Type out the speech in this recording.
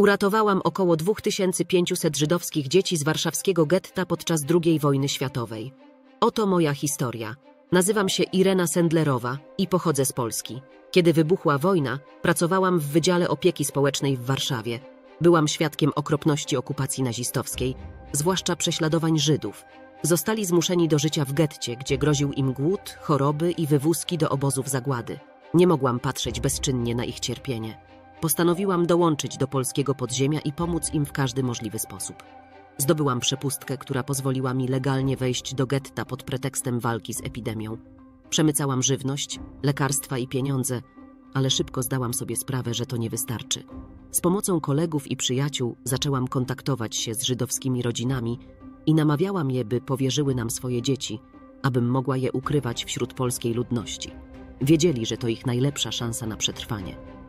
Uratowałam około 2500 żydowskich dzieci z warszawskiego getta podczas II wojny światowej. Oto moja historia. Nazywam się Irena Sendlerowa i pochodzę z Polski. Kiedy wybuchła wojna, pracowałam w Wydziale Opieki Społecznej w Warszawie. Byłam świadkiem okropności okupacji nazistowskiej, zwłaszcza prześladowań Żydów. Zostali zmuszeni do życia w getcie, gdzie groził im głód, choroby i wywózki do obozów zagłady. Nie mogłam patrzeć bezczynnie na ich cierpienie. Postanowiłam dołączyć do polskiego podziemia i pomóc im w każdy możliwy sposób. Zdobyłam przepustkę, która pozwoliła mi legalnie wejść do getta pod pretekstem walki z epidemią. Przemycałam żywność, lekarstwa i pieniądze, ale szybko zdałam sobie sprawę, że to nie wystarczy. Z pomocą kolegów i przyjaciół zaczęłam kontaktować się z żydowskimi rodzinami i namawiałam je, by powierzyły nam swoje dzieci, abym mogła je ukrywać wśród polskiej ludności. Wiedzieli, że to ich najlepsza szansa na przetrwanie.